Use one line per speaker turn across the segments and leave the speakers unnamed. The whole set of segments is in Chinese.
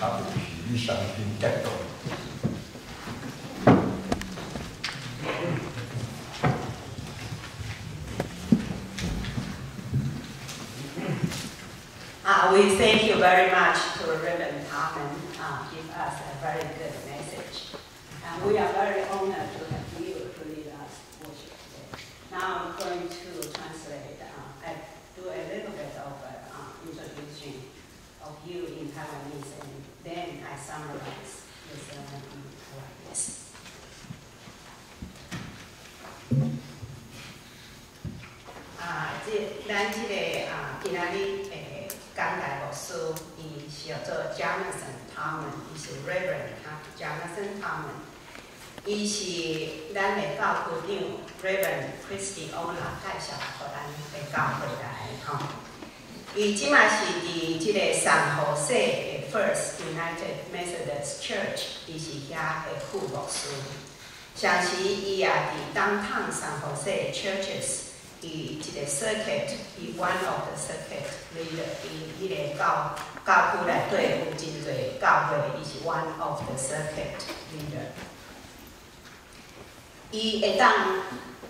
较有喜伤心结果。
Uh, we thank you very much 啊，这咱这个啊，今仔日诶，讲台牧师，伊是叫做 Jonathan Thomas，伊是 Reverend Jonathan Thomas，伊是咱的教区长 Reverend Christy Ona 介绍互咱的教会来吼。伊即马是伫即个上河西的 First United Methodist Church，伊是遐的副牧师。上时伊也伫东趟上河西 Churches。伊一个 circuit，伊 one of the circuit leader，伊迄个教教区内底有真侪教会，伊是 one of the circuit leader。伊会当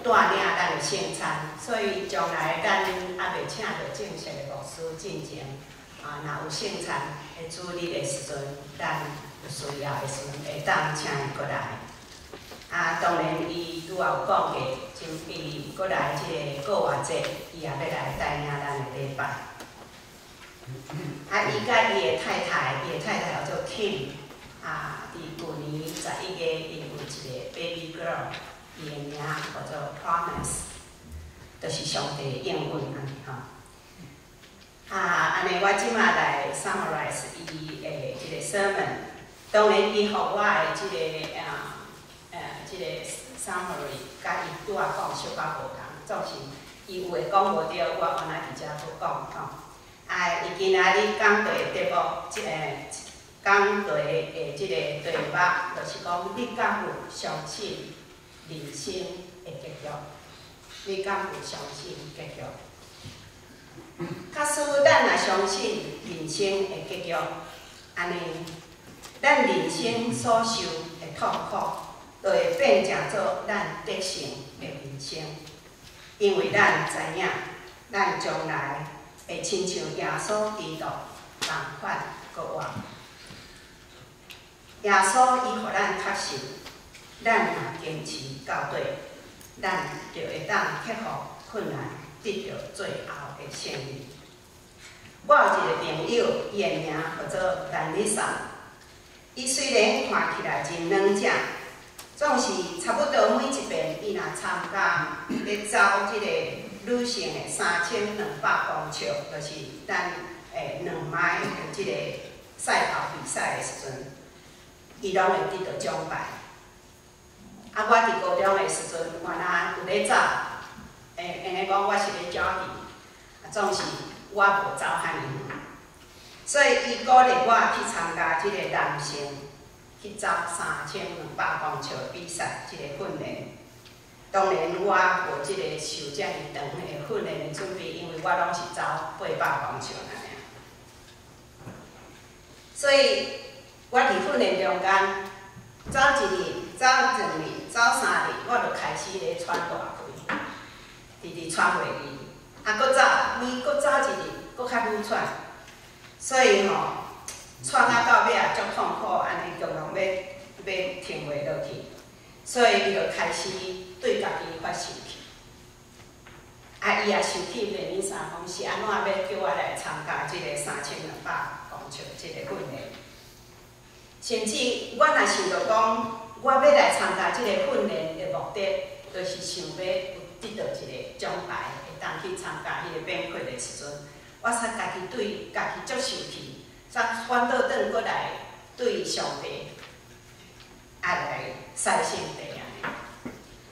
带领咱的圣餐，所以将来咱也未请到正式的牧师进前，啊，若有圣餐的主日的时阵，咱有需要的时阵会当请伊过来。啊，当然，伊拄也有讲过，就伊过来即个过节，伊也要来带领咱的礼拜。啊，伊甲伊的太太，伊的太太叫做 Kim，啊，伫旧年十一月，因有一个 baby girl，伊的名叫做 Promise，就是上帝应允安尼吼。啊，安尼我即马来 summarize 伊诶即个 sermon，当然伊互我诶即个啊。诶即个 summary，甲伊拄仔讲小可无同，总是伊有诶讲无着，我安尼直接去讲吼。啊，伊今仔日讲对题目，即个讲题诶，即个题目，就是讲你敢有相信人生诶结局？你敢有相信结局？假使咱若相信人生的结局，安尼，咱人生所受诶痛苦。就会变成做咱得胜的人生，因为咱知影，咱将来会亲像耶稣基督同款国活。耶稣伊互咱确信，咱若坚持到底，咱就会当克服困难，得到最后的胜利。我有一个朋友，伊的名叫做兰丽莎，伊虽然看起来真冷静。总是差不多每一遍，伊若参加咧走即个女性的三千两百公尺，就是咱诶两迈的即个赛跑比赛的时阵，伊拢会得到奖牌。啊，我伫高中的时阵，原来有咧走，诶，安尼讲我是咧教伊，啊，总是我无走汉远，所以伊鼓励我去参加即个男性。去走三千五百公尺比赛，即个训练。当然，我无即个受遮尔长的训练的准备，因为我拢是走八百公尺安尼。所以，我伫训练中间，走一日、走两日、走三日，我就开始咧喘大，直直喘袂去。啊，搁走，每搁走一日，搁较愈喘。所以吼。喘啊到尾啊，足痛苦，安尼共拢要要停袂落去，所以伊就开始对家己发生气。啊，伊也生气，问伊三讲是安怎要叫我来参加即个三千两百公尺即个训练？甚至我若想着讲，我要来参加即个训练的目的，就是想要得到一个奖牌，会当去参加迄个比赛的时阵，我煞家己对家己足生气。再反倒转过来对上帝爱来赛圣地啊！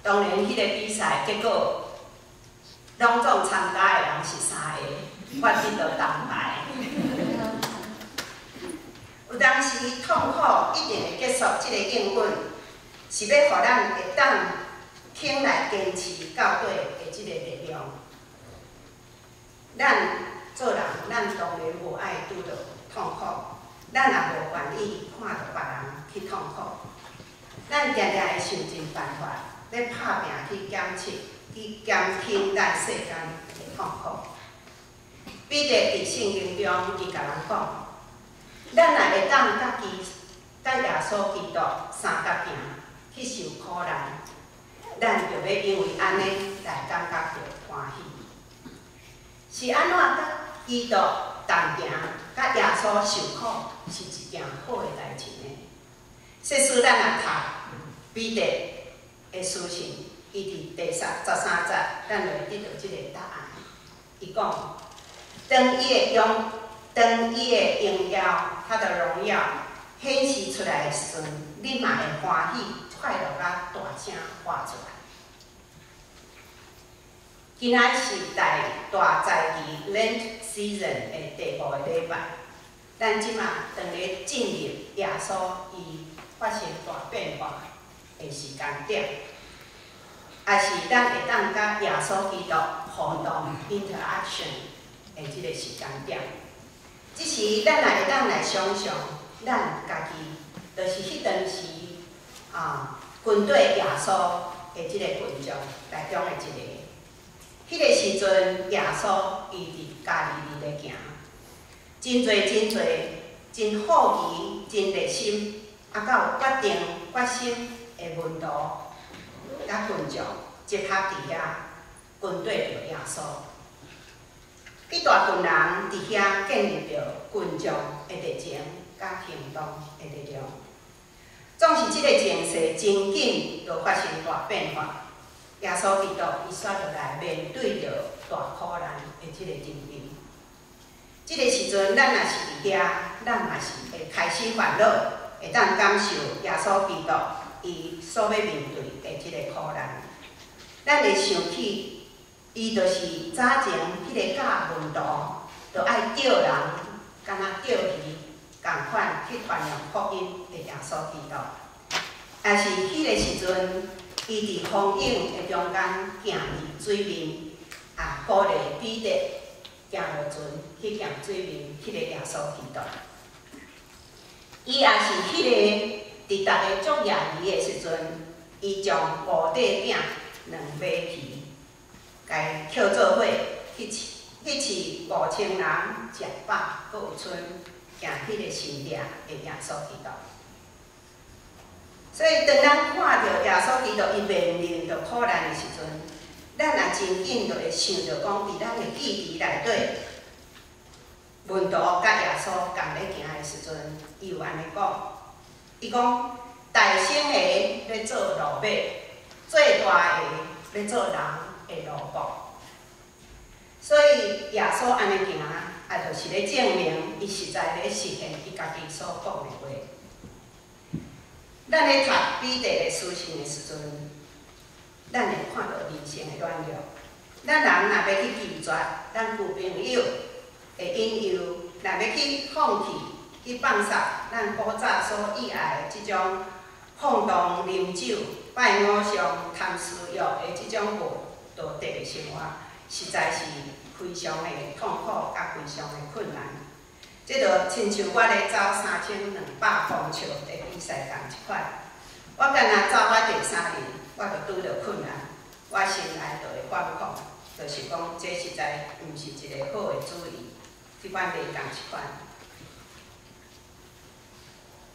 当然，迄个比赛结果，拢总参加的人是三个，我得到铜牌。有当时痛苦一定会结束，即个应允是要互咱会当挺来坚持到底的即个力量。咱做人，咱当然无爱拄到。痛苦，咱也无愿意看到别人去痛苦。咱定定会想尽办法，咧拍拼去减轻、去减轻咱世间的痛苦。彼得伫圣经中，伊甲人讲：，咱若会当家己甲耶稣基督三角行去受苦难，咱就要因为安尼来感觉着欢喜。是安怎甲基督同行，甲耶稣受苦，是一件好诶代志呢？说使咱来读彼得诶书信，伊伫第三十三节，咱就会得到即个答案。伊讲：，当伊诶用，当伊诶荣耀，他的荣耀显示出来诶时阵，你嘛会欢喜、快乐甲大声喊出来。今仔是大大在期 Lent Season 诶第五个礼拜，咱即马当咧进入耶稣伊发生大变化的时间点，也是咱会当甲耶稣基督互动 interaction 的即个时间点。即时咱也会当来想想，咱家己就是迄啊，军队耶稣诶即个群众当中诶一个。迄个时阵，耶稣伊伫家己伫咧行，真侪真侪真好奇、真热心，啊，到决定决心的门徒甲群众集合伫遐，军队着耶稣，一大群人伫遐建立着群众的热情甲行动的力量。总是即个情势真紧，就发生大变化。耶稣基督伊煞着来面对着大苦难的即个情形。即个时阵，咱若是伫遐，咱嘛是会开始烦恼，会当感受耶稣基督伊所要面对的即个苦难。咱会想起，伊就是早前迄个教门徒，就爱钓人，敢若钓鱼共款去传扬福音的耶稣基督。也是迄个时阵。伊伫风影的中间行伫水面，啊，鼓励彼得行落船去行水面，迄个耶稣基督。伊也是迄个伫逐个做业余的时阵，伊将五块饼、两马皮，该捡做伙去饲去饲五千人食饱，搁有剩行迄个新店的耶稣基督。所以，当咱看到耶稣基督伊面临着苦难的时阵，咱也真紧就会想着讲，伫咱的记忆内底，门徒甲耶稣共咧行的时阵，伊有安尼讲，伊讲大声的咧做奴马，最大的咧做人的奴仆。所以耶稣安尼行，也就是咧证明伊实在咧实现伊家己所讲的话。咱咧读彼得的书信的时阵，咱会看到人生的软弱。咱人若要去拒绝咱旧朋友的引诱，若要去放弃、去放杀咱古早所意爱的即种放荡、饮酒、拜偶像、贪私欲的即种无道德的生活，实在是非常的痛苦，甲非常的困难。即着亲像我咧走三千两百公尺的比赛同一款，我敢若走我第三年，我着拄着困难，我心内就会反抗，就是讲这实在毋是一个好的主意，即款袂同一款。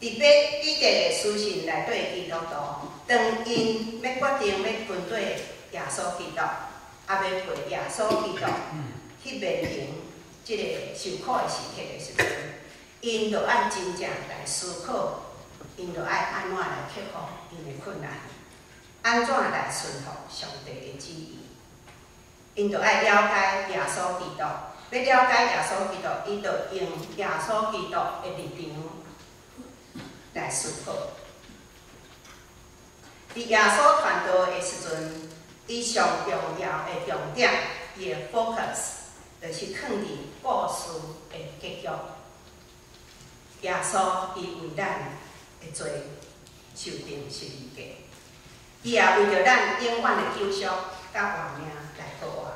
伫彼彼得的书信内底，基督徒当因要决定要跟对耶稣基督，也要陪耶稣基督去面临。即个受苦的时刻的时阵，因着爱真正来思考，因着爱安怎来克服因的困难，安怎来顺服上帝的旨意，因着爱了解耶稣基督，要了解耶稣基督，伊着用耶稣基督的立场来思考。伫耶稣传道的时阵，伊上重要的重点，伊的 focus。就是放伫故事的结局，耶稣伊为咱的罪受定十字架，伊也为着咱永远的救赎甲活命来活活。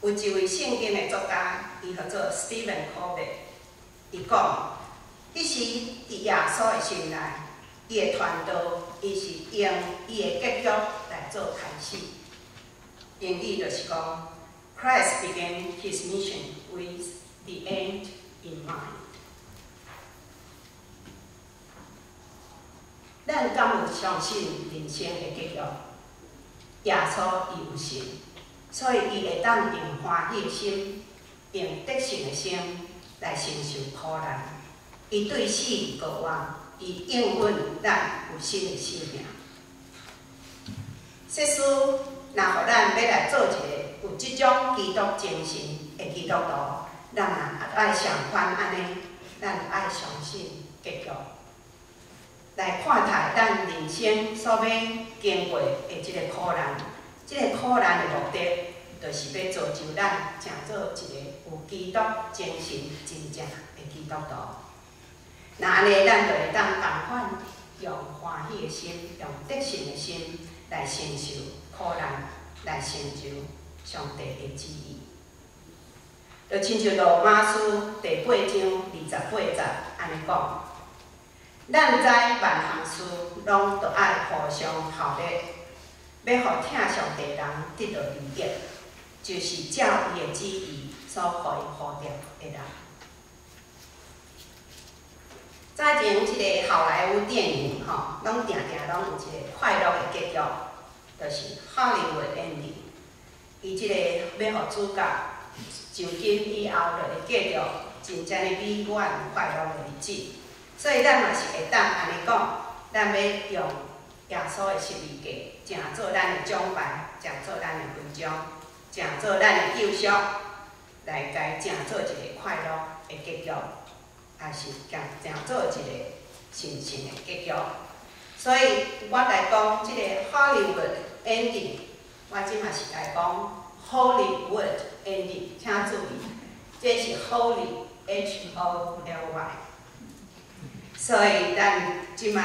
有一位圣经的作家，伊叫做 Stephen Covey，伊讲，迄时伫耶稣的心内，伊的传道，伊是用伊的结局做开始。英语就是讲，Christ began his mission with the end in mind。咱敢有相信人生的结局？耶稣伊有信，所以伊会当用欢喜的心，用得胜的心来承受苦难。伊对死过往，伊应允咱有新的生命。说书，若互咱要来做一个有即种基督精神的基督徒，咱也爱上款安尼，咱爱相信结局。来看待咱人生所要经过的即个苦难，即个苦难的目的，就是要造就咱成做一个有基督精神真正的基督徒。那安尼，咱就会当同款用欢喜的心、用得胜的心来承受苦难，来成就上帝的旨意。就亲像罗马书第八章二十八节安尼讲。咱知万行事，拢着爱互相效力，要互听上帝人得到利益，就是照伊的旨意所互伊呼召的人。早前即个好莱坞电影吼，拢定定拢有一个快乐的结局，就是好莱坞 ending。伊即个要互主角就今以后着会过着真正的美满快乐的日子。所以咱嘛是会当安尼讲，咱要用耶稣的十字架，正做咱的奖牌，正做咱的勋章，正做咱的救赎，来该正做一个快乐的结局，也是正正做一个神圣的结局。所以我来讲即个 Hollywood ending，我即嘛是来讲 Hollywood ending，请注意，这是 Holy H O L Y。所以，咱即马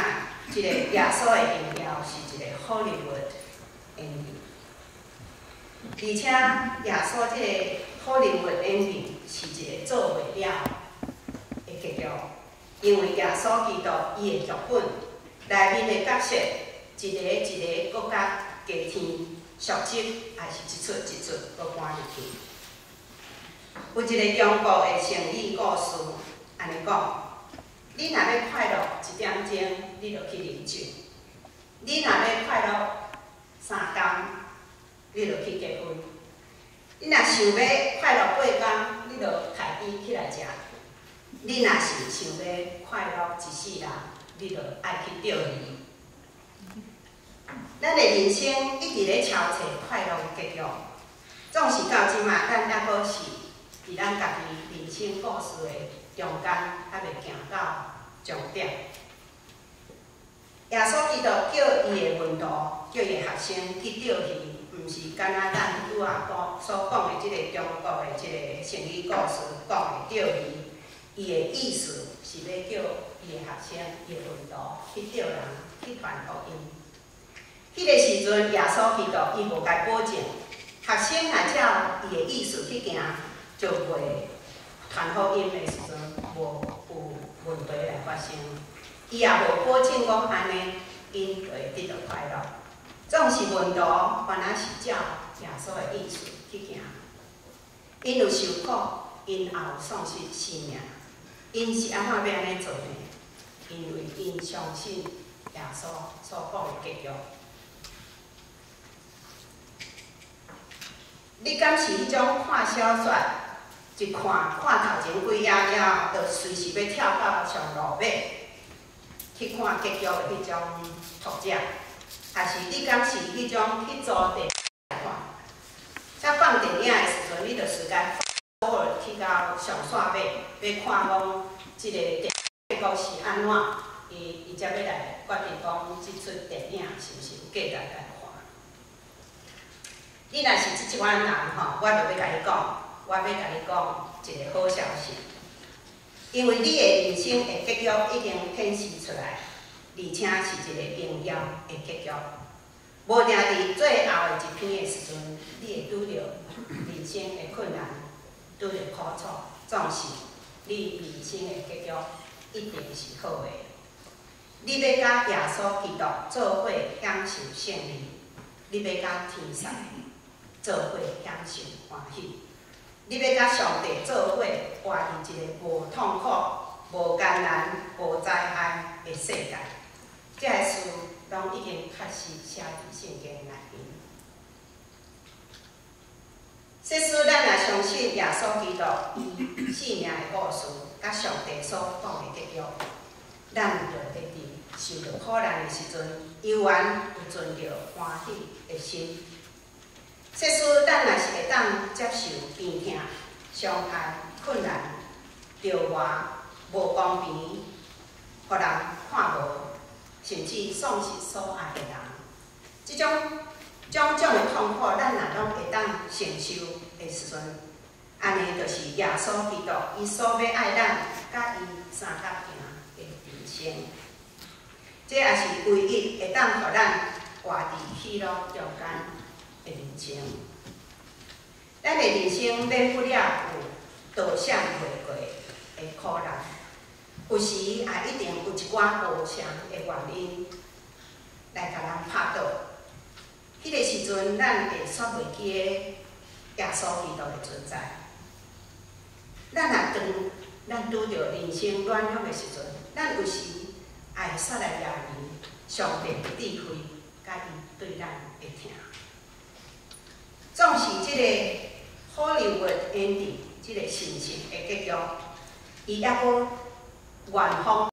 即个耶稣的荣耀是一个 Hollywood ending，而且耶稣即个 Hollywood ending 是一个做袂了，因为耶稣基督伊的剧本内面的角色，一个一个国家加添续集，也是一出一出搁搬入去。有一个中国的成语故事，安尼讲。你若要快乐一点钟，你就去啉酒；你若要快乐三工，你就去结婚；你若想要快乐八工，你就开机起来食；你若是想要快乐一世人，你就爱去钓鱼。咱的人生一直咧超找快乐的结局，总是到即马，咱还阁是伫咱家己人生故事的。中间还未行到终点。耶稣基督叫伊的门徒，叫伊的学生去钓鱼，毋是干那咱拄啊讲所讲的即个中国的即个成语故事讲的钓鱼。伊的意思是要叫伊的学生、伊的门徒去叫人，去传福音。迄个时阵，耶稣基督伊无甲保证，学生若照伊的意思去行，就袂。传福音的时阵，无有问题来发生，伊也无保证讲安尼，因就会得到快乐。总是问道，原来是照耶稣的意思去行。因有受苦，因也有丧失生命，因是安怎要安尼做呢？因为因相信耶稣所讲的结局。你敢是迄种看小说？一看看头前几页了，就随时要跳到上路尾去看结局的迄种图者，还是你敢是迄种去租电影看？才放电影的时阵，你着时间到上线尾，要看讲即个电影故事安怎，伊伊才要来决定讲即出电影是毋是有价值来看。你若是即一款人吼，我着要甲你讲。我要甲你讲一个好消息，因为你的人生的结局已经显示出来，而且是一个荣耀的结局。无定伫最后的一篇的时阵，你会拄着人生的困难，拄着苦楚，总是你人生的结局一定是好的。你要甲耶稣基督做伙享受胜利，你要甲天神做伙享受欢喜，你要甲上帝做伙活伫一个无痛苦、无艰难、无灾害的世界。这个事拢已经确实写伫圣经内面。即使咱若相信耶稣基督伊生命的故事，甲上帝所讲的结局，咱就会伫。受到苦难的时阵，犹原有存着欢喜的心。即使咱若是会当接受病痛、伤害、困难、着外无公平，互人看无，甚至丧失所爱的人，即种种种的痛苦，咱若拢会当承受的时阵，安尼就是耶稣基督伊所要爱咱，甲伊三角行的人生。这也是唯一会当互咱活伫喜乐中间的人生。咱的人生免不了有倒向袂过的苦难，有时也一定有一寡无常的原因来甲咱拍倒。迄个时阵，咱会煞袂记诶耶稣基督诶存在。咱若当咱拄着人生软弱诶时阵，咱有时。会煞来压伊，上帝智慧，甲伊对咱会听。总是即个好利物 ending，即个神圣诶结局，伊抑阁元丰